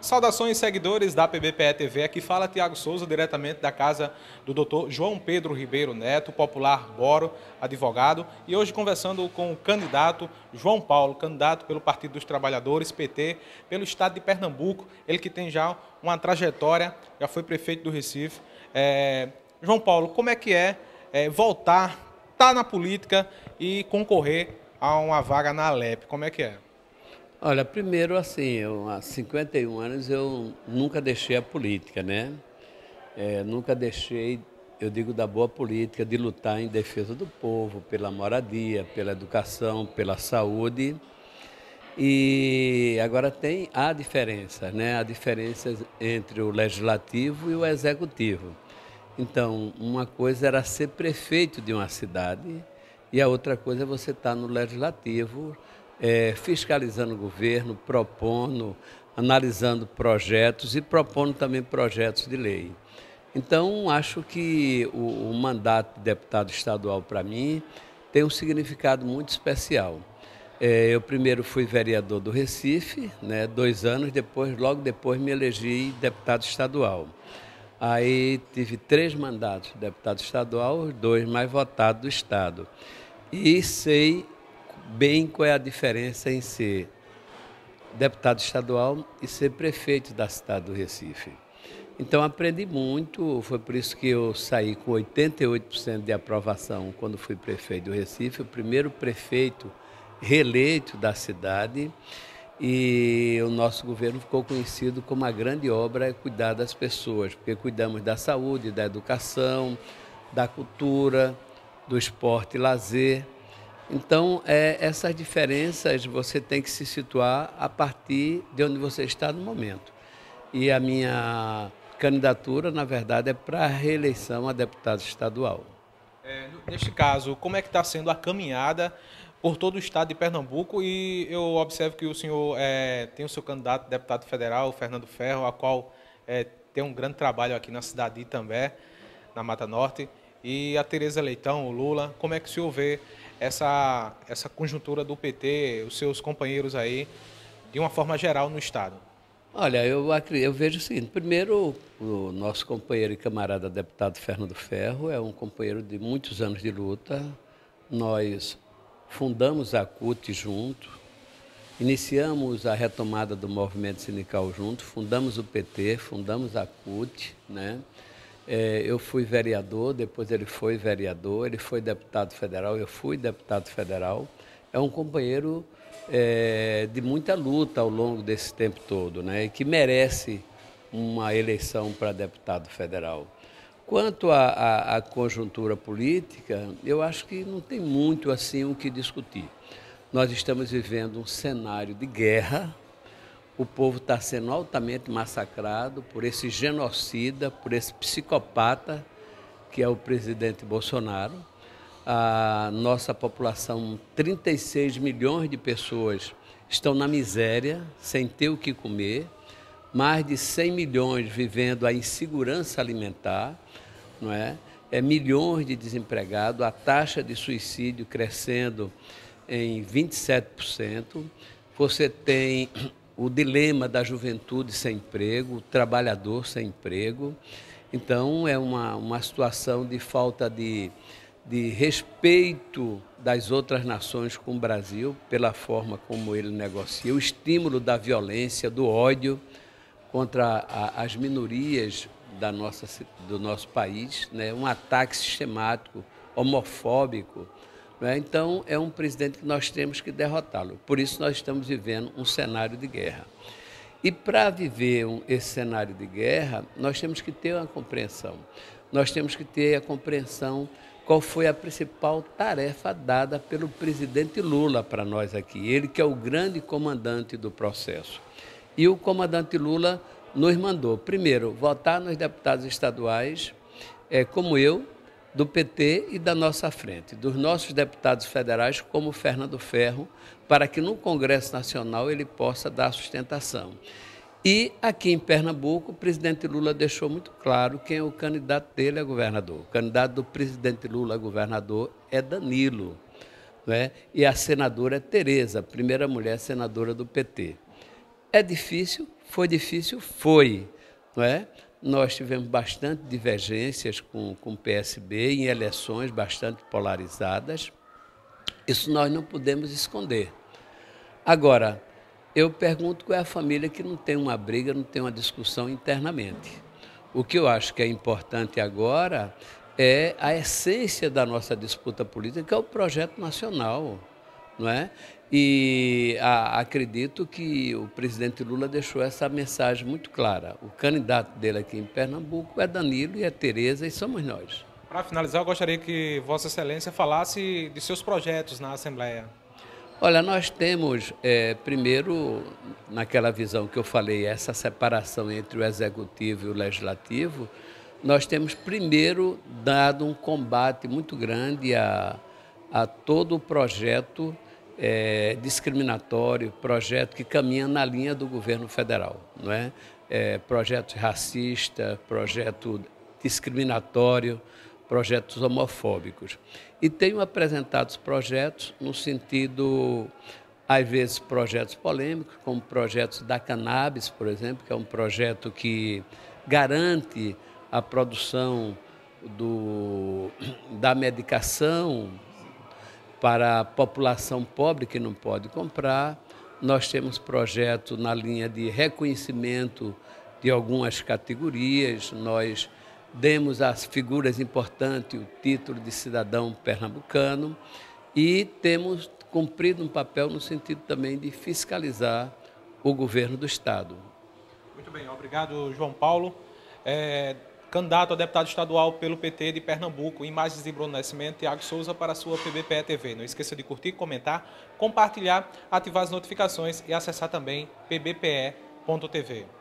Saudações, seguidores da PBPE TV. Aqui fala Tiago Souza, diretamente da casa do doutor João Pedro Ribeiro Neto, popular Boro, advogado. E hoje conversando com o candidato João Paulo, candidato pelo Partido dos Trabalhadores, PT, pelo estado de Pernambuco. Ele que tem já uma trajetória, já foi prefeito do Recife. É... João Paulo, como é que é, é voltar, estar tá na política e concorrer a uma vaga na Alep? Como é que é? Olha, primeiro assim, eu, há 51 anos eu nunca deixei a política, né? É, nunca deixei, eu digo da boa política, de lutar em defesa do povo, pela moradia, pela educação, pela saúde. E agora tem a diferença, né? A diferença entre o legislativo e o executivo. Então, uma coisa era ser prefeito de uma cidade e a outra coisa é você estar no legislativo é, fiscalizando o governo, propondo, analisando projetos e propondo também projetos de lei. Então, acho que o, o mandato de deputado estadual, para mim, tem um significado muito especial. É, eu primeiro fui vereador do Recife, né, dois anos depois, logo depois me elegi deputado estadual. Aí tive três mandatos de deputado estadual, os dois mais votados do Estado. E sei bem qual é a diferença em ser deputado estadual e ser prefeito da cidade do Recife. Então aprendi muito, foi por isso que eu saí com 88% de aprovação quando fui prefeito do Recife, o primeiro prefeito reeleito da cidade. E o nosso governo ficou conhecido como a grande obra é cuidar das pessoas, porque cuidamos da saúde, da educação, da cultura, do esporte e lazer. Então, é, essas diferenças você tem que se situar a partir de onde você está no momento. E a minha candidatura, na verdade, é para reeleição a deputado estadual. É, neste caso, como é que está sendo a caminhada por todo o estado de Pernambuco? E eu observo que o senhor é, tem o seu candidato deputado federal, Fernando Ferro, a qual é, tem um grande trabalho aqui na cidade de Itambé, na Mata Norte. E a Tereza Leitão, o Lula, como é que o senhor vê essa, essa conjuntura do PT, os seus companheiros aí, de uma forma geral no Estado? Olha, eu, eu vejo o seguinte: primeiro, o nosso companheiro e camarada deputado Fernando Ferro é um companheiro de muitos anos de luta. Nós fundamos a CUT junto, iniciamos a retomada do movimento sindical junto, fundamos o PT, fundamos a CUT, né? É, eu fui vereador, depois ele foi vereador, ele foi deputado federal, eu fui deputado federal. É um companheiro é, de muita luta ao longo desse tempo todo, né? E que merece uma eleição para deputado federal. Quanto à conjuntura política, eu acho que não tem muito assim o que discutir. Nós estamos vivendo um cenário de guerra o povo está sendo altamente massacrado por esse genocida, por esse psicopata que é o presidente Bolsonaro. A nossa população, 36 milhões de pessoas, estão na miséria, sem ter o que comer. Mais de 100 milhões vivendo a insegurança alimentar, não é? É milhões de desempregados, a taxa de suicídio crescendo em 27%. Você tem o dilema da juventude sem emprego, o trabalhador sem emprego. Então, é uma, uma situação de falta de, de respeito das outras nações com o Brasil, pela forma como ele negocia, o estímulo da violência, do ódio contra a, as minorias da nossa, do nosso país, né? um ataque sistemático, homofóbico? Então, é um presidente que nós temos que derrotá-lo. Por isso, nós estamos vivendo um cenário de guerra. E para viver esse cenário de guerra, nós temos que ter uma compreensão. Nós temos que ter a compreensão qual foi a principal tarefa dada pelo presidente Lula para nós aqui. Ele que é o grande comandante do processo. E o comandante Lula nos mandou, primeiro, votar nos deputados estaduais, é, como eu, do PT e da nossa frente, dos nossos deputados federais, como Fernando Ferro, para que no Congresso Nacional ele possa dar sustentação. E aqui em Pernambuco, o presidente Lula deixou muito claro quem é o candidato dele a governador. O candidato do presidente Lula a governador é Danilo. Não é? E a senadora é Tereza, a primeira mulher senadora do PT. É difícil? Foi difícil? Foi. Não é? Nós tivemos bastante divergências com, com o PSB em eleições bastante polarizadas. Isso nós não podemos esconder. Agora, eu pergunto qual é a família que não tem uma briga, não tem uma discussão internamente. O que eu acho que é importante agora é a essência da nossa disputa política, que é o projeto nacional, não é? E a, acredito que o presidente Lula deixou essa mensagem muito clara. O candidato dele aqui em Pernambuco é Danilo e é Tereza e somos nós. Para finalizar, eu gostaria que Vossa Excelência falasse de seus projetos na Assembleia. Olha, nós temos, é, primeiro, naquela visão que eu falei, essa separação entre o executivo e o legislativo, nós temos, primeiro, dado um combate muito grande a, a todo o projeto é, discriminatório, projeto que caminha na linha do governo federal, não é? é projeto racista, projeto discriminatório, projetos homofóbicos. E tenho apresentado os projetos no sentido, às vezes, projetos polêmicos, como projetos da cannabis, por exemplo, que é um projeto que garante a produção do, da medicação para a população pobre que não pode comprar. Nós temos projeto na linha de reconhecimento de algumas categorias. Nós demos às figuras importantes o título de cidadão pernambucano e temos cumprido um papel no sentido também de fiscalizar o governo do Estado. Muito bem, obrigado, João Paulo. É, candidato a deputado estadual pelo PT de Pernambuco, imagens de Bruno Nascimento, Tiago Souza para a sua PBPE TV. Não esqueça de curtir, comentar, compartilhar, ativar as notificações e acessar também pbpe.tv.